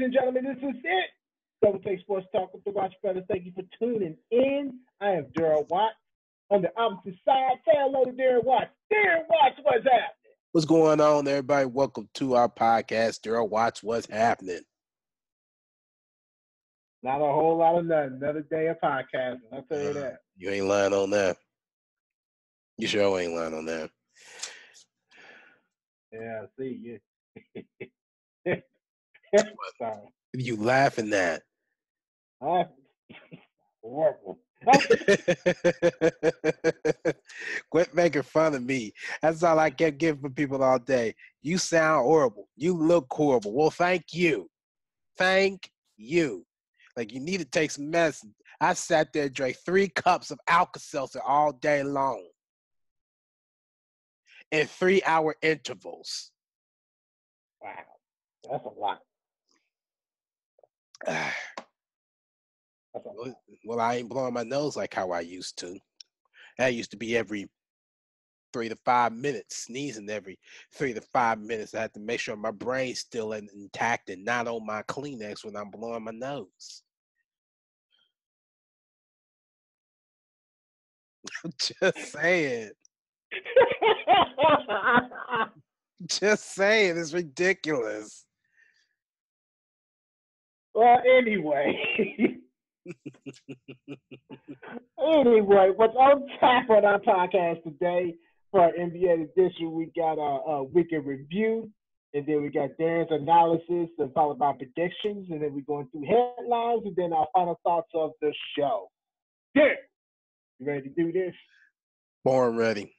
Ladies and gentlemen, this is it. Double Take Sports Talk with the Watts Brothers. Thank you for tuning in. I am Darrell Watts. On the opposite side, say hello to Darren Watts. Darren Watts, what's happening? What's going on, everybody? Welcome to our podcast. Darrell Watts, what's happening? Not a whole lot of nothing. Another day of podcasting. I'll tell you Uh, that. You ain't lying on that. You sure ain't lying on that. Yeah, I see you. Sorry. You laughing at? I, horrible. Quit making fun of me. That's all I kept giving for people all day. You sound horrible. You look horrible. Well, thank you. Thank you. Like you need to take some medicine. I sat there and drank three cups of Alka-Seltzer all day long. In three hour intervals. Wow, that's a lot. Well, That's a lot. well, I ain't blowing my nose like how I used to. That used to be every three to five minutes, sneezing every three to five minutes. I had to make sure my brain's still in- intact and not on my Kleenex when I'm blowing my nose. I'm just saying. Just saying. It's ridiculous. Well, anyway. anyway, what's on tap on our podcast today for our NBA edition, we got our uh, weekend review, and then we got Darren's analysis, and followed by predictions, and then we're going through headlines, and then our final thoughts of the show. Darren, you ready to do this? Born ready.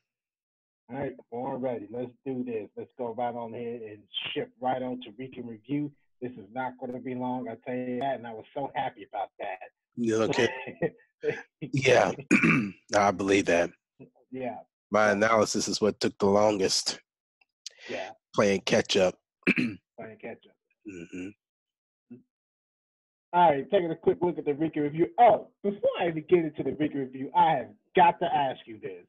All right, born ready. Let's do this. Let's go right on ahead and ship right on to Weekend Review. This is not going to be long, I tell you that, and I was so happy about that. You Okay. Yeah. I believe that. yeah, My analysis is what took the longest. yeah. Playing catch up. Playing catch up. hmm All right, taking a quick look at the Ricky review. Oh, before I even get into the Ricky review, I have got to ask you this.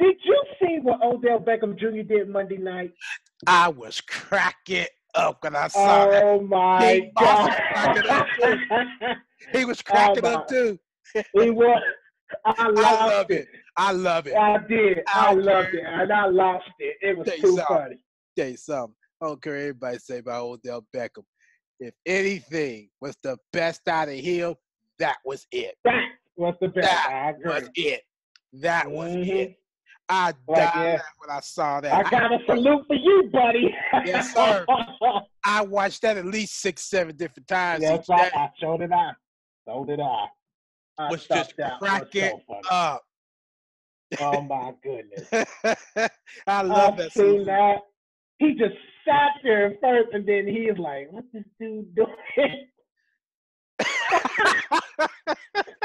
Did you see what Odell Beckham Jr. did Monday night? I was cracking up when I saw that. Oh my God! Boss cracking up He was cracking up too. he was. I I love it. it. I love it. I did. I Out loved it, and I lost it. It was Tell too something. funny. Tell you something. I don't care what everybody say about Odell Beckham. If anything was the best out of him, that was it. That was the best. That I. Was it. That was Mhm. it. I died yeah. when I saw that. I got a salute for you, buddy. Yes, sir. I watched that at least six, seven different times. yes, I. I. So did I. So did I. I Was just cracking so up. Oh my goodness. I love I've that. seen salute. that. He just sat there first, and then he's like, "What's this dude doing?"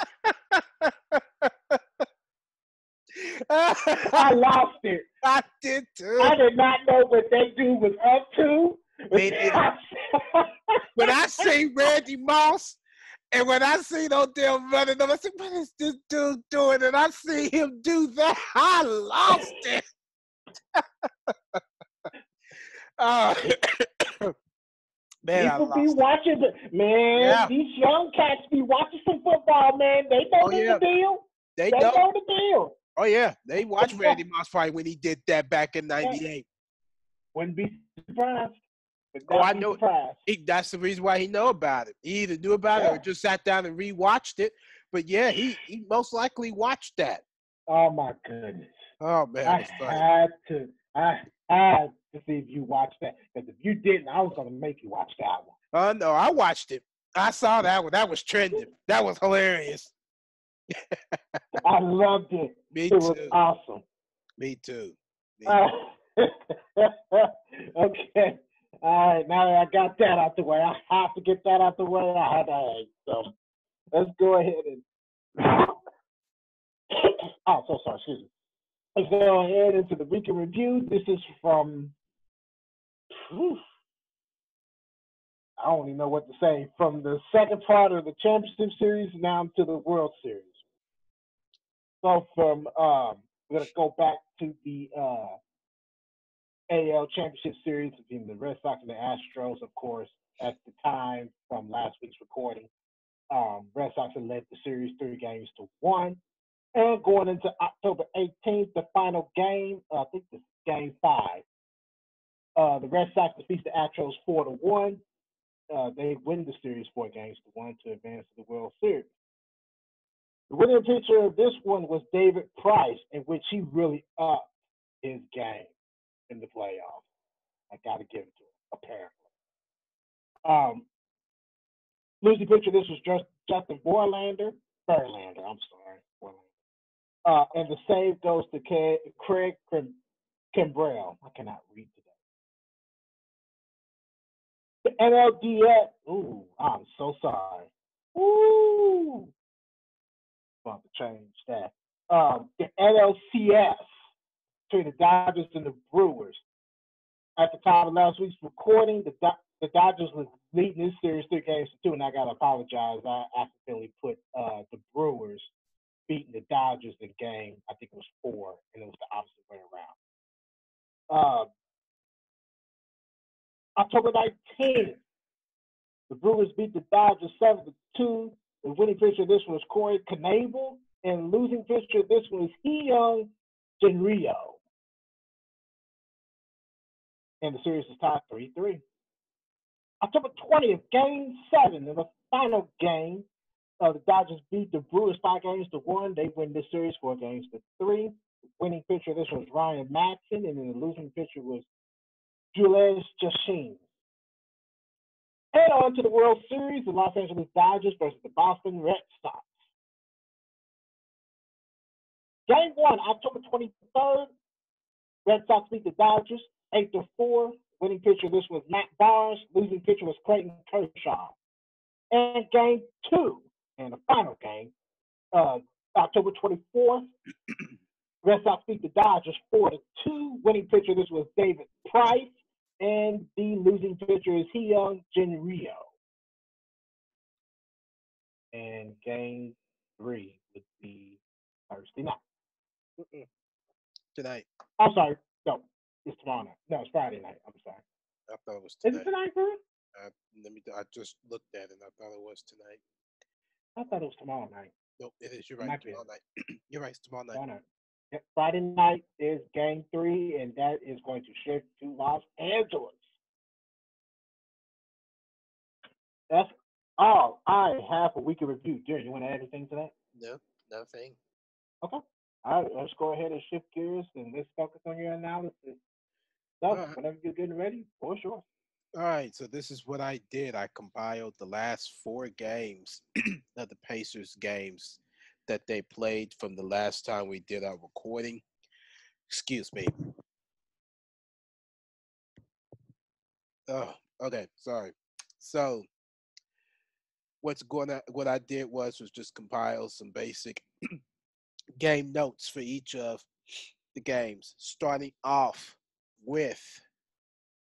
I lost it. I did too. I did not know what that dude was up to. When I see Randy Moss and when I see Odell running up, I said, what is this dude doing? And I see him do that. I lost it. oh, man, I People be it. watching, the, man. Yeah. These young cats be watching some football, man. They know Oh, the deal. They They know. know the deal. Oh, yeah. They watched Randy Moss fight when he did that back in 98. Wouldn't be surprised. Oh, I know-. He, that's the reason why he know about it. He either knew about it or just sat down and rewatched it. But yeah, he, he most likely watched that. Oh my goodness. Oh man, I it was funny. had to. I had to see if you watched that. Because if you didn't, I was gonna make you watch that one. Oh no, I watched it. I saw that one. That was trending. That was hilarious. I loved it. Me It was too. awesome. Me too. Me Uh, okay. All right. Now that I got that out the way, I have to get that out the way. I had to. So let's go ahead and. oh, so sorry. Excuse me. Let's go ahead into the weekend review. This is from. Whew, I don't even know what to say. From the second part of the championship series now to the World Series. So from um, we're gonna go back to the uh, AL Championship Series between the Red Sox and the Astros, of course, at the time from last week's recording. Um, Red Sox had led the series three games to one. And going into October 18th, the final game, uh, I think this is game five. Uh, the Red Sox defeat the Astros four to one. Uh, they win the series four games to one to advance to the World Series. The winning pitcher of this one was David Price, in which he really upped his game in the playoffs. I got to give it to him, apparently. Um, losing pitcher, this was just Justin Verlander. Verlander, I'm sorry. Verlander. Uh, and the save goes to Craig Kimbrel. I cannot read today. The NLDS. Ooh, I'm so sorry. Ooh. Want to change that. Um, the NLCS between the Dodgers and the Brewers. At the time of last week's recording, the the Dodgers was leading this series three games to two, and I gotta apologize. I accidentally put uh, the Brewers beating the Dodgers in game. I think it was four, and it was the opposite way around. Uh, October 19th, the Brewers beat the Dodgers seven to two. Winning pitcher this was Corey Knebel, and losing pitcher this was Young Genrio. And the series is tied 3 3. October 20th, game seven of the final game. Uh, the Dodgers beat the Brewers five games to one. They win this series four games to three. The winning pitcher, this was Ryan Madson, and then the losing pitcher was Jhoulys Chacin. Head on to the World Series, the Los Angeles Dodgers versus the Boston Red Sox. Game one, October 23rd, Red Sox beat the Dodgers 8 to 4. Winning pitcher, this was Matt Barnes. Losing pitcher was Clayton Kershaw. And game two, and the final game, uh, October 24th, Red Sox beat the Dodgers 4 to 2. Winning pitcher, this was David Price. And the losing pitcher is Hyun Jin Ryu. And game three would be Thursday night. Mm-mm. Tonight. I'm sorry. No, it's tomorrow night. No, it's Friday night. I'm sorry. I thought it was tonight. Is tonight. it tonight, bro? Uh, let me. I just looked at it. and I thought it was tonight. I thought it was tomorrow night. Nope, it is. You're right. Tomorrow night. You're right. It's tomorrow night. Tomorrow night. Yep, Friday night is game three, and that is going to shift to Los Angeles. That's all I have for weekly review. Jerry, you want to add anything to that? No, nothing. Okay. All right, let's go ahead and shift gears and let's focus on your analysis. So, All right. whenever you're getting ready, for sure. All right, so this is what I did. I compiled the last four games of the Pacers games that they played from the last time we did our recording. Excuse me. Oh, okay, sorry. So what's going on what I did was was just compile some basic game notes for each of the games, starting off with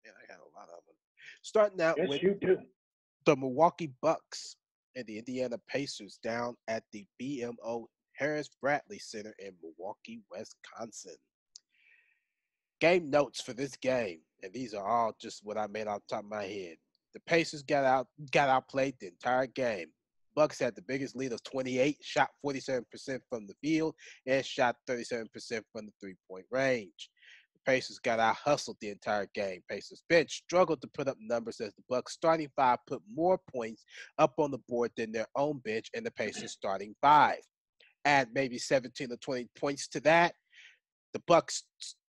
man, I got a lot of them. Starting out Yes, with you do. the Milwaukee Bucks and the Indiana Pacers down at the BMO Harris Bradley Center in Milwaukee, Wisconsin. Game notes for this game, and these are all just what I made off the top of my head. The Pacers got out got outplayed the entire game. Bucks had the biggest lead of 28, shot 47% from the field, and shot 37% from the three-point range. Pacers got out hustled the entire game. Pacers bench struggled to put up numbers as the Bucks starting five put more points up on the board than their own bench and the Pacers starting five. Add maybe 17 or 20 points to that. The Bucks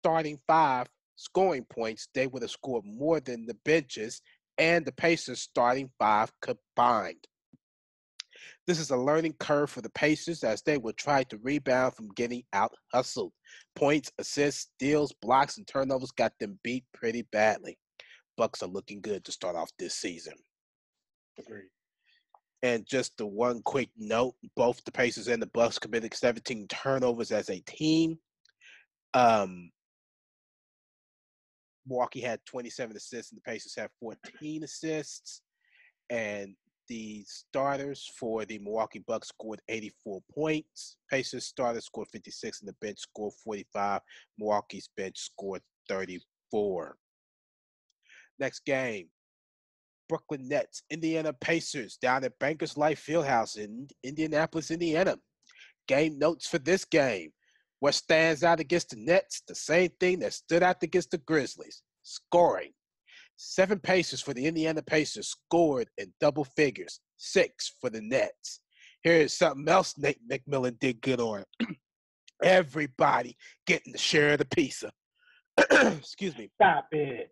starting five scoring points, they would have scored more than the benches and the Pacers starting five combined. This is a learning curve for the Pacers as they will try to rebound from getting out hustled. Points, assists, steals, blocks, and turnovers got them beat pretty badly. Bucks are looking good to start off this season. Agreed. And just the one quick note: both the Pacers and the Bucks committed 17 turnovers as a team. Um, Milwaukee had 27 assists, and the Pacers had 14 assists. And the starters for the Milwaukee Bucks scored 84 points. Pacers starters scored 56, and the bench scored 45. Milwaukee's bench scored 34. Next game, Brooklyn Nets, Indiana Pacers down at Bankers Life Fieldhouse in Indianapolis, Indiana. Game notes for this game. What stands out against the Nets? The same thing that stood out against the Grizzlies scoring. Seven Pacers for the Indiana Pacers scored in double figures, six for the Nets. Here's something else Nate McMillan did good on. Everybody getting the share of the pizza. Excuse me. Stop it.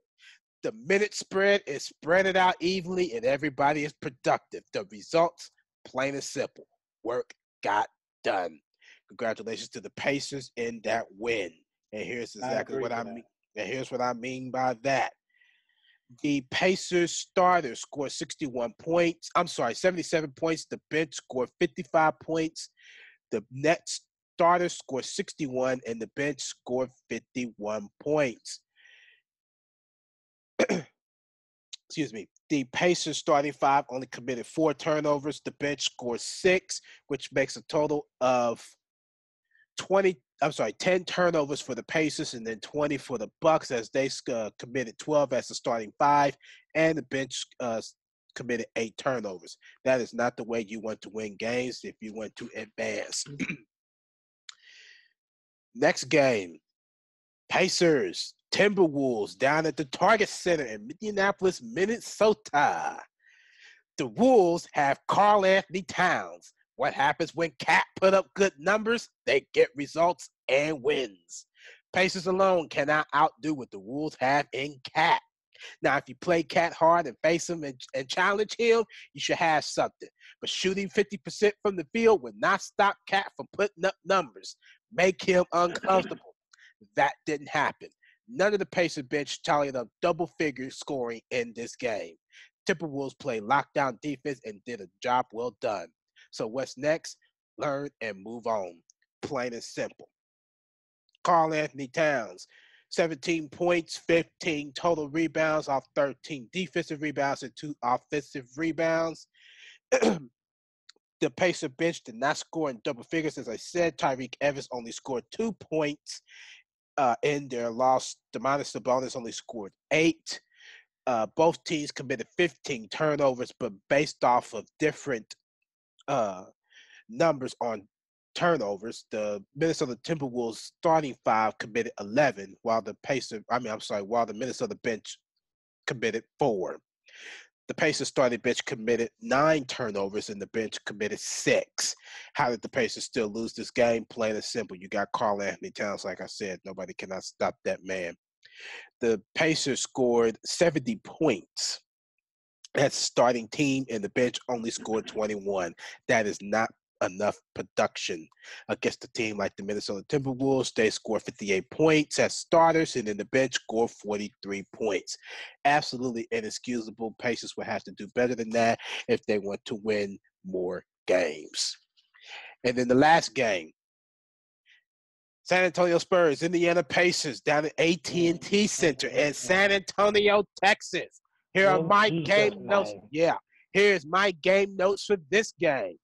The minute spread is spread it out evenly and everybody is productive. The results, plain and simple. Work got done. Congratulations to the Pacers in that win. And here's exactly what I mean. And here's what I mean by that. The Pacers starter scored 61 points. I'm sorry, 77 points. The bench scored 55 points. The Nets starter scored 61 and the bench scored 51 points. Excuse me. The Pacers starting five only committed four turnovers. The bench scored six, which makes a total of 20 I'm sorry, 10 turnovers for the Pacers and then 20 for the Bucks as they uh, committed 12 as the starting five, and the bench uh, committed eight turnovers. That is not the way you want to win games if you want to advance. Next game, Pacers, Timberwolves down at the Target Center in Minneapolis, Minnesota. The Wolves have Karl-Anthony Towns, what happens when Cat put up good numbers? They get results and wins. Pacers alone cannot outdo what the Wolves have in Cat. Now, if you play Cat hard and face him and, and challenge him, you should have something. But shooting 50% from the field would not stop Cat from putting up numbers, make him uncomfortable. that didn't happen. None of the Pacers bench tallied up double figure scoring in this game. Timberwolves played lockdown defense and did a job well done. So what's next? Learn and move on. Plain and simple. Karl-Anthony Towns, 17 points, 15 total rebounds off 13 defensive rebounds and two offensive rebounds. the Pacer bench did not score in double figures. As I said, Tyreke Evans only scored two points uh, in their loss. Domantas Sabonis only scored eight. Uh, both teams committed 15 turnovers, but based off of different uh, numbers on turnovers. The Minnesota Timberwolves starting five committed 11, while the Pacers, I mean, I'm sorry, while the Minnesota bench committed four. The Pacers starting bench committed nine turnovers and the bench committed six. How did the Pacers still lose this game? Plain and simple. You got Karl-Anthony Towns, like I said. Nobody cannot stop that man. The Pacers scored 70 points as starting team, and the bench only scored 21. That is not enough production against a team like the Minnesota Timberwolves. They score 58 points as starters, and then the bench score 43 points. Absolutely inexcusable. Pacers will have to do better than that if they want to win more games. And then the last game, San Antonio Spurs, Indiana Pacers down at AT&T Center in San Antonio, Texas. Here are oh, my Jesus game notes. Yeah, here's my game notes for this game.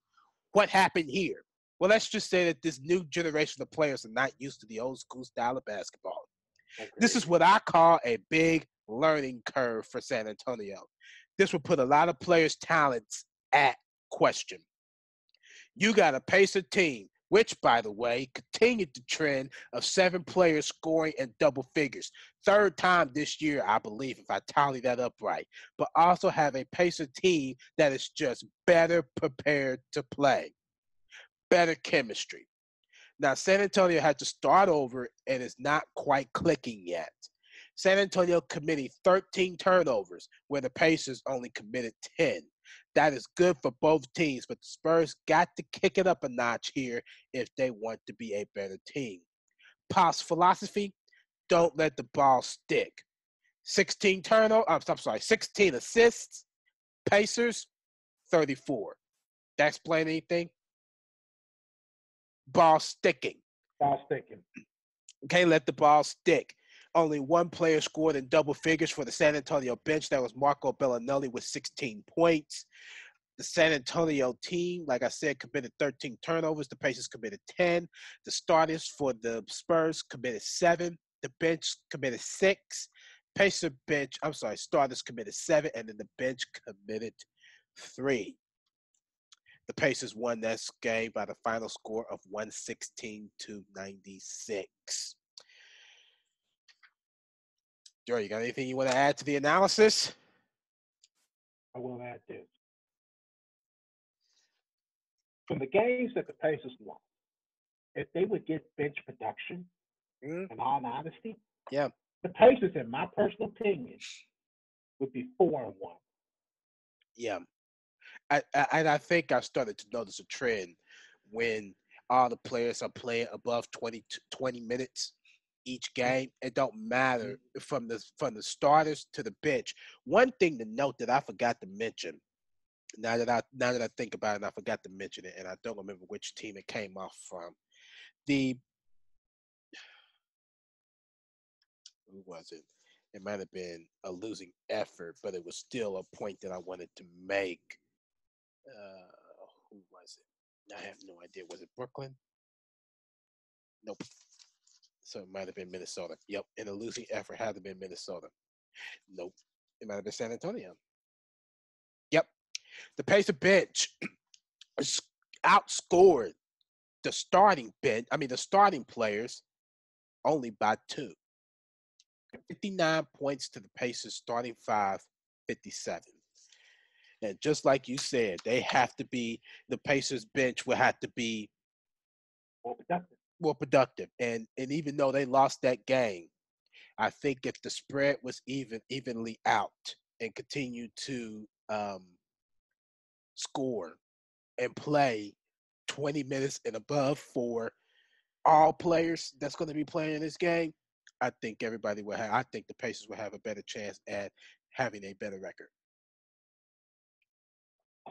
What happened here? Well, let's just say that this new generation of players are not used to the old school style of basketball. This is what I call a big learning curve for San Antonio. This will put a lot of players' talents at question. You got a Pacer team which, by the way, continued the trend of seven players scoring in double figures. Third time this year, I believe, if I tally that up right. But also have a Pacer team that is just better prepared to play, better chemistry. Now, San Antonio had to start over and is not quite clicking yet. San Antonio committed 13 turnovers, where the Pacers only committed 10. That is good for both teams, but the Spurs got to kick it up a notch here if they want to be a better team. Pop's philosophy don't let the ball stick. 16 turnovers, I'm sorry, 16 assists, Pacers, 34. That explain anything? Ball sticking. Ball sticking. Can't let the ball stick. Only one player scored in double figures for the San Antonio bench. That was Marco Belinelli with 16 points. The San Antonio team, like I said, committed 13 turnovers. The Pacers committed 10. The starters for the Spurs committed seven. The bench committed six. Pacer bench, I'm sorry, starters committed seven, and then the bench committed three. The Pacers won that game by the final score of 116 to 96. Joe, you got anything you want to add to the analysis? I will add this. From the games that the Pacers won, if they would get bench production, Mhm. in all honesty, Yeah. the Pacers, in my personal opinion, would be four and one. Yeah. I, I, and I think I started to notice a trend when all the players are playing above 20, 20 minutes each game. It don't matter from the from the starters to the bench. One thing to note that I forgot to mention. Now that I now that I think about it, I forgot to mention it, and I don't remember which team it came off from. The who was it? It might have been a losing effort, but it was still a point that I wanted to make. Uh, who was it? I have no idea. Was it Brooklyn? Nope. So it might have been Minnesota. Yep. And a losing effort had to been Minnesota. Nope. It might have been San Antonio. Yep. The Pacer bench outscored the starting bench. I mean, the starting players only by two. 59 points to the Pacers starting five, 57. And just like you said, they have to be the Pacers bench will have to be More productive. More productive. And and even though they lost that game, I think if the spread was even evenly out and continued to um, score and play 20 minutes and above for all players that's going to be playing in this game, I think everybody will have. I think the Pacers will have a better chance at having a better record.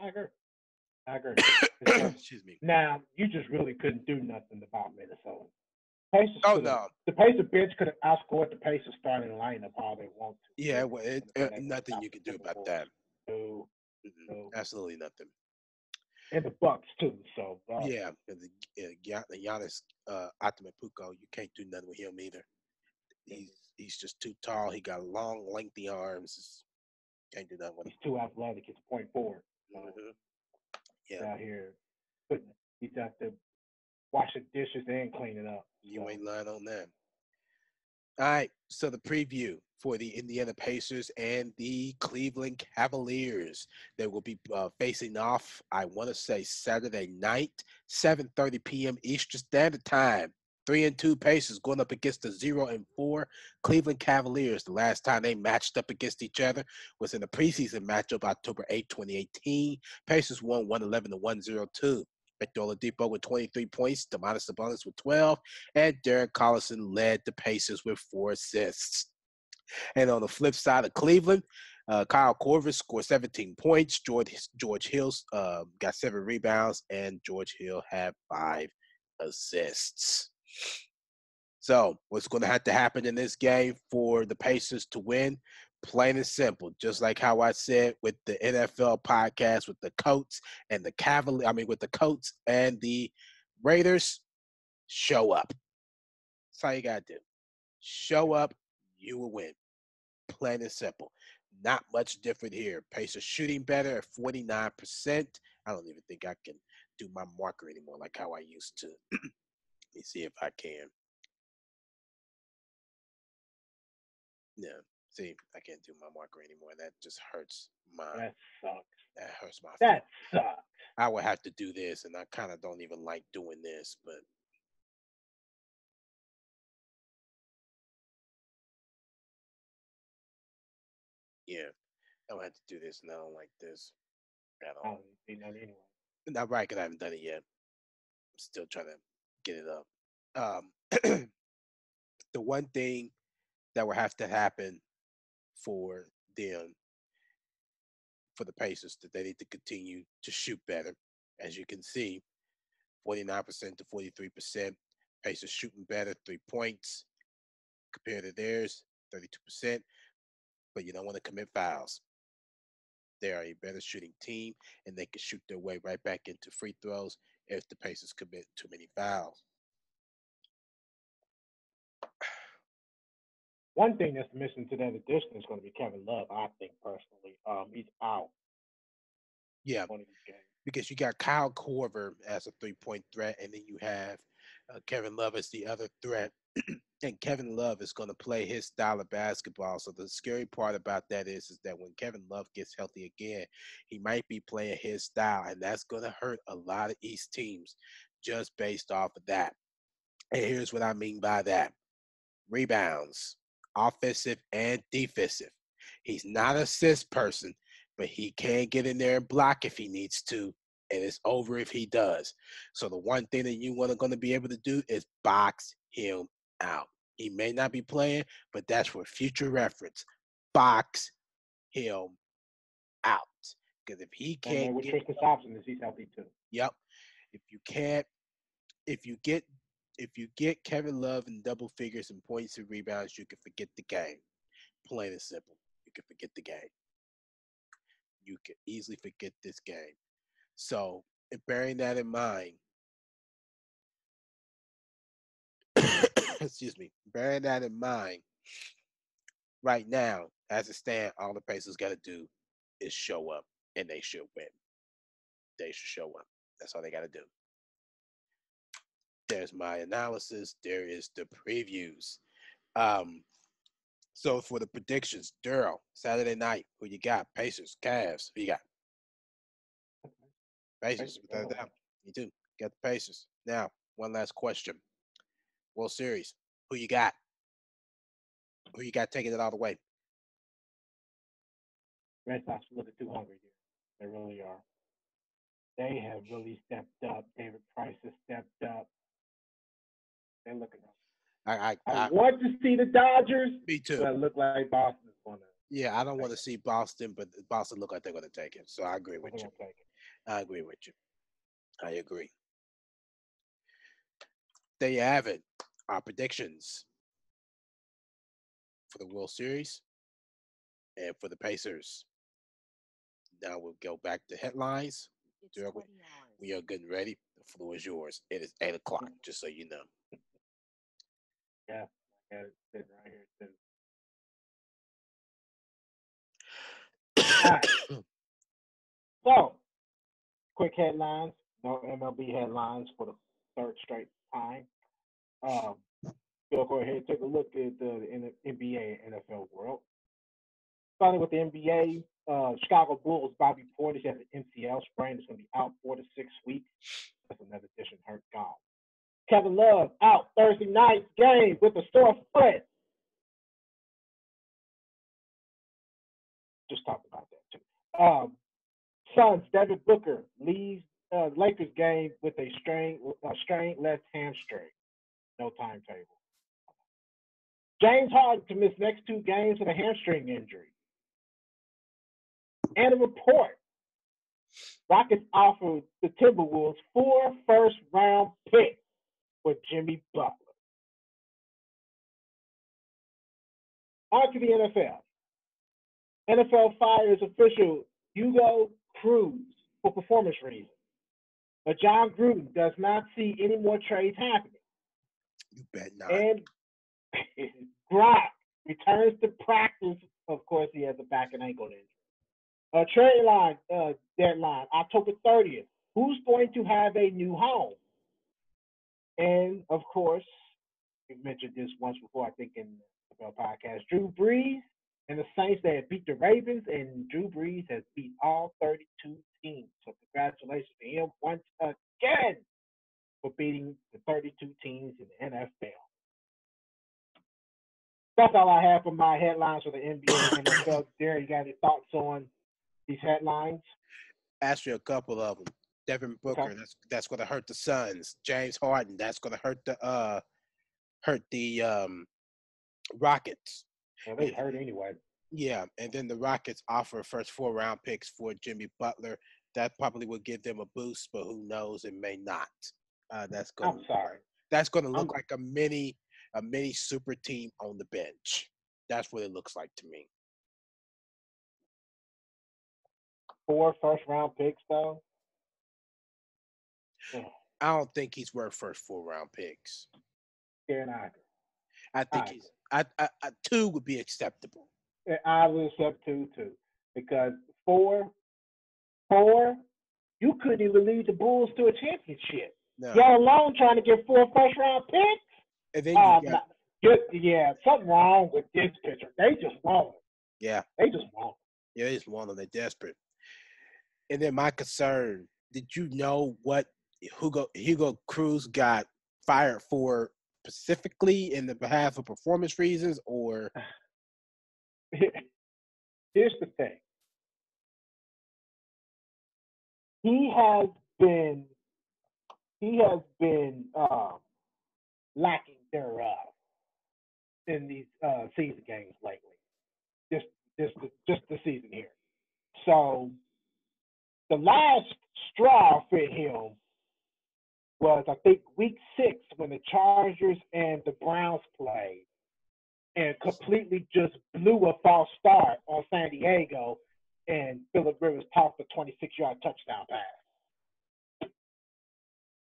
I agree. I agree. Excuse me. now you just really couldn't do nothing about Minnesota. Pacers Oh no, The Pacer bench could have outscored the Pacers starting lineup all they want to. yeah, well, it, couldn't uh, have been able to nothing you can do about that. No, No. Absolutely nothing. and the Bucks too. So uh, Yeah, the, uh, Giannis uh, Antetokounmpo, you can't do nothing with him either. He's he's just too tall. He got long, lengthy arms. Can't do nothing with he's too athletic. He's a point forward. him. So Mhm. Yeah, out here putting. He's out there washing dishes and cleaning up. you So, ain't lying on that. All right, so the preview for the Indiana Pacers and the Cleveland Cavaliers. They will be uh, facing off. I want to say Saturday night, 7:30 p.m. Eastern Standard Time. Three and two Pacers going up against the zero and four Cleveland Cavaliers. The last time they matched up against each other was in a preseason matchup, October 8, 2018. Pacers won 111 to 102. Victor Oladipo with 23 points, Domantas Sabonis with 12, and Darren Collison led the Pacers with four assists. And on the flip side of Cleveland, uh, Kyle Korver scored 17 points. George George Hill uh, got seven rebounds, and George Hill had five assists. So, what's going to have to happen in this game for the Pacers to win? Plain and simple, just like how I said with the NFL podcast with the Colts and the Cavalier. I mean, with the Colts and the Raiders, show up. That's all you gotta do. Show up, you will win. Plain and simple. Not much different here. Pacers shooting better at 49%. I don't even think I can do my marker anymore like how I used to. Let me see if I can. Yeah. See, I can't do my marker anymore. That just hurts my that sucks. that hurts my That sucks. I would have to do this, and I kind of don't even like doing this, but yeah, I would have to do this, and I don't like this at all. don't see anyway. Not right, because I haven't done it yet. I'm still trying to get it up. Um, the one thing that would have to happen for them, for the Pacers, that they need to continue to shoot better. As you can see, 49% to 43%. Pacers shooting better, three points compared to theirs, 32%. But you don't want to commit fouls. They are a better shooting team, and they can shoot their way right back into free throws if the Pacers commit too many fouls. One thing that's missing to that addition is going to be Kevin Love. I think personally, um, he's out. Yeah, because you got Kyle Korver as a three point threat, and then you have uh, Kevin Love as the other threat. and Kevin Love is going to play his style of basketball. So the scary part about that is, is that when Kevin Love gets healthy again, he might be playing his style, and that's going to hurt a lot of East teams just based off of that. And here's what I mean by that: rebounds, offensive and defensive. He's not a assist person, but he can get in there and block if he needs to, and it's over if he does. So the one thing that you want to going to be able to do is box him out. He may not be playing, but that's for future reference. Box him out. Because if he can't, which get, Thompson is he's healthy too. Yep. If you can't, if you get, if you get Kevin Love in double figures and points and rebounds, you can forget the game. Plain and simple. You can forget the game you can easily forget this game. So, bearing that in mind, excuse me, bearing that in mind, right now, as it stands, all the Pacers got to do is show up, and they should win. They should show up. That's all they got to do. There's my analysis. There is the previews. Um, so for the predictions, Darrell, Saturday night, who you got? Pacers, Cavs, who you got? Pacers, without a doubt. You do. Got the Pacers. Now, one last question. World Series, who you got? Who you got taking it all the way? Red Sox a little too hungry here. They really are. They have really stepped up. David Price has stepped up. They're looking up. I, I, I, I want to see the Dodgers. Me too. But look like Boston's going to. Yeah, I don't want to see Boston, but Boston look like they're going to take it. So I agree with you. I agree with you. I agree. There you have it. Our predictions for the World Series and for the Pacers. Now we'll go back to headlines. We are getting ready. The floor is yours. It is eight o'clock, just so you know. Yeah, I got it sitting right here too. So, quick headlines. No MLB headlines for the third straight time. Um, we'll go ahead and take a look at the, the NBA and NFL world. Starting with the NBA, uh, Chicago Bulls Bobby Portis has an MCL sprain. It's going to be out four to six weeks. That's another addition hurt gone. Kevin Love out Thursday night game with a sore foot. Just talk about that too. Um, Suns Devin Booker leaves uh, Lakers game with a strain, a strained left hamstring. No timetable. James Harden to miss next two games with a hamstring injury. And a report. Rockets offered the Timberwolves four first round picks for Jimmy Butler. On to the NFL. NFL fires official Hugo Cruz for performance reasons. But Jon Gruden does not see any more trades happening. You bet not. And Gronk returns to practice. Of course, he has a back and ankle injury. A trade line uh, deadline, October 30th. Who's going to have a new home? And of course, we mentioned this once before, I think in the podcast. Drew Brees and the Saints they have beat the Ravens, and Drew Brees has beat all 32 teams. So congratulations to him once again for beating the 32 teams in the NFL. That's all I have for my headlines for the NBA and NFL. Derek, you got any thoughts on these headlines? Ask you a couple of them. Devin Booker, okay. that's that's going to hurt the Suns. James Harden, that's going to hurt the uh hurt the um Rockets. Well, they hurt anyway. Yeah, and then the Rockets offer first four round picks for Jimmy Butler. That probably would give them a boost, but who knows? It may not. Uh, that's going. I'm sorry. That's going to look I'm, like a mini a mini super team on the bench. That's what it looks like to me. Four first round picks, though. I don't think he's worth first four round picks. Yeah, I think he's I, I, I two would be acceptable. I would accept two too, because four, four, you couldn't even lead the Bulls to a championship. No. Y'all alone trying to get four first round picks. And then you Um, got, just, yeah, something wrong with this pitcher. They just want it. yeah, They just want yeah, it's one of them. They're desperate. And then my concern: Did you know what Hugo Hugo Cruz got fired for specifically in the behalf of performance reasons, or. Here's the thing. He has been he has been um, lacking thereof in these uh, season games lately. Just just the, just the season here. So the last straw for him was I think week six when the Chargers and the Browns played and completely just blew a false start on San Diego and Philip Rivers tossed a 26 yard touchdown pass.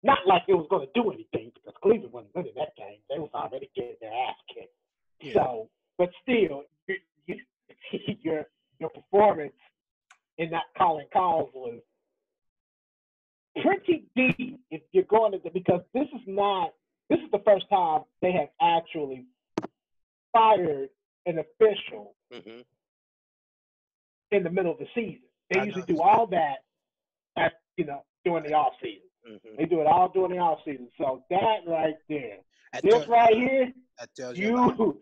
Not like it was going to do anything because Cleveland wasn't winning that game. They was already getting their ass kicked. Yeah. So, but still, you, you, your your performance in not calling calls was pretty deep. If you're going to because this is not this is the first time they have actually fired an official Mhm. In the middle of the season. They I usually do all that at you know during the off season. Mhm. They do it all during the off season. So that right there, That this tells- right here, you. you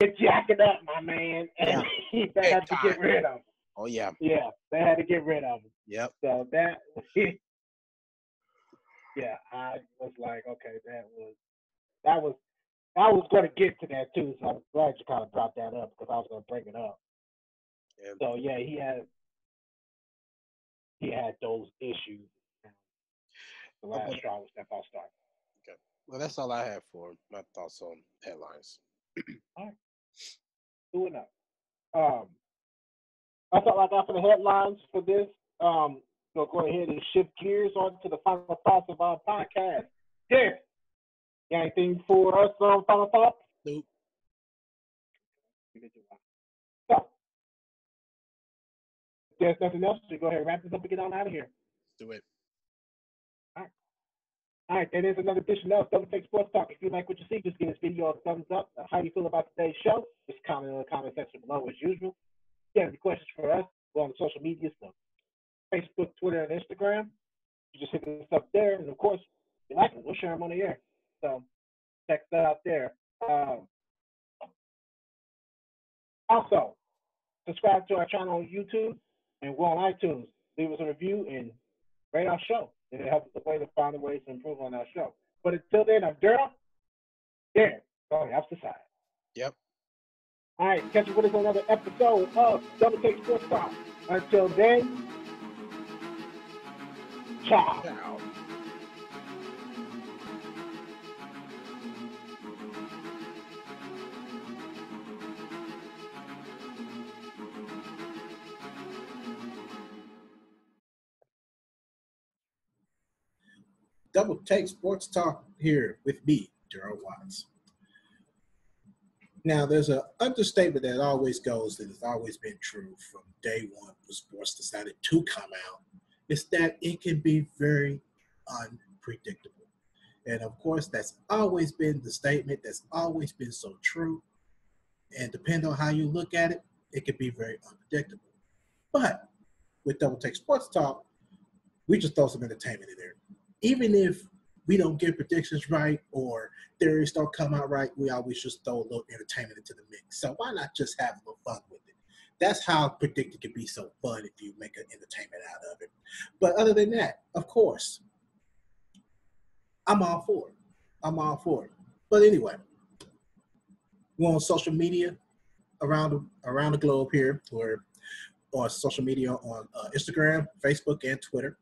you're jacking up, my man, and they had to get rid of him. Oh yeah. Yeah, they had to get rid of him. Yep. So that, yeah, I was like, okay, that was, that was, I was going to get to that too. So I'm glad you kind of brought that up because I was going to bring it up. Yeah. So yeah, he had, he had those issues. The last Okay. was that false start. Well, that's all I have for my thoughts on headlines. Good enough. Um, that's all I got for the headlines for this. Um, so go ahead and shift gears on to the final thoughts of our podcast. Yeah. Got anything for us on final thoughts? Nope. There's nothing else, to go ahead and wrap this up and get on out of here. Let's Do it. All right, that is another edition of Double Take Sports Talk. If you like what you see, just give this video a thumbs up. Uh, How you feel about today's show? Just comment in the comment section below as usual. If you have any questions for us, we're on the social media stuff. Facebook, Twitter, and Instagram. You just hit us up there. And of course, if you like it, we'll share them on the air. So check that out there. Um, also, subscribe to our channel on YouTube and we're on iTunes. Leave us a review and rate our show. And it helps us way to find the ways to improve on our show. But until then, I'm Darrell. Yeah, go ahead, opposite side. Yep. All right, catch you with us on another episode of Double Take Sports Talk. Until then, ciao. Ciao. Double Take Sports Talk here with me, Darrell Watts. Now, there's an understatement that always goes that has always been true from day one when sports decided to come out. Is that it can be very unpredictable. And of course, that's always been the statement that's always been so true. And depending on how you look at it, it can be very unpredictable. But with Double Take Sports Talk, we just throw some entertainment in there even if we don't get predictions right or theories don't come out right, we always just throw a little entertainment into the mix. So why not just have a little fun with it? That's how predicting can be so fun if you make an entertainment out of it. But other than that, of course, I'm all for it. I'm all for it. But anyway, we're on social media around the, around the globe here. We're on social media on uh, Instagram, Facebook, and Twitter.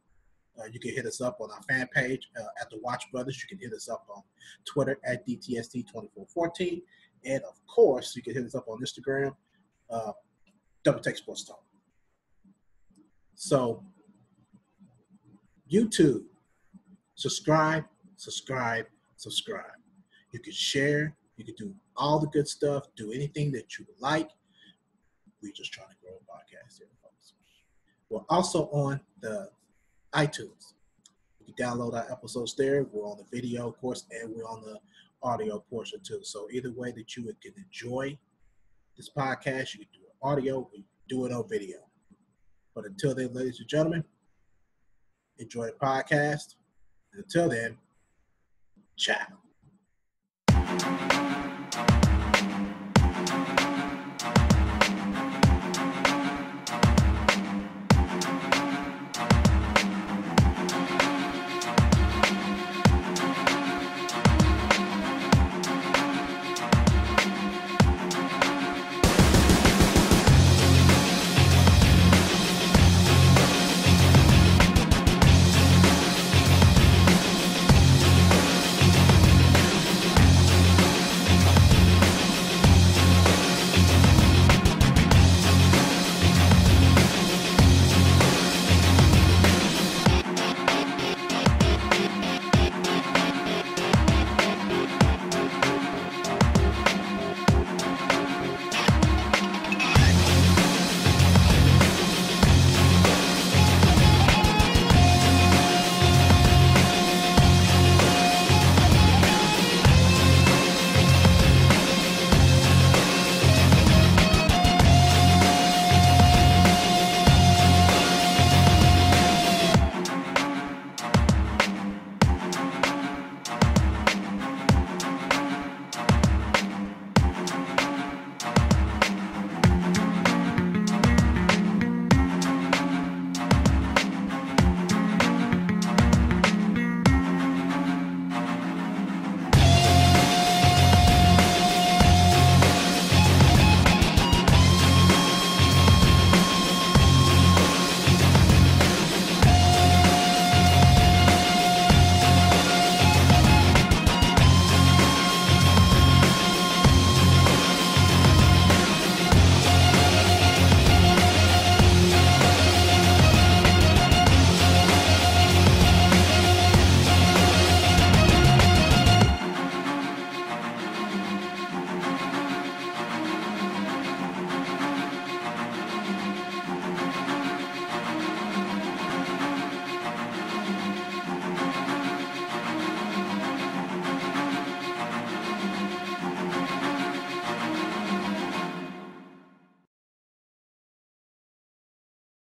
Uh, you can hit us up on our fan page uh, at the Watts Brothers. You can hit us up on Twitter at DTST2414. And of course, you can hit us up on Instagram, uh, Double Take Sports Talk. So, YouTube, subscribe, subscribe, subscribe. You can share, You can do all the good stuff, do anything that you like. We're just trying to grow a podcast here, folks. We're also on the iTunes. You can download our episodes there. We're on the video, of course, and we're on the audio portion too. So either way that you can enjoy this podcast, you can do it audio, we do it on video. But until then, ladies and gentlemen, enjoy the podcast. Until then, ciao.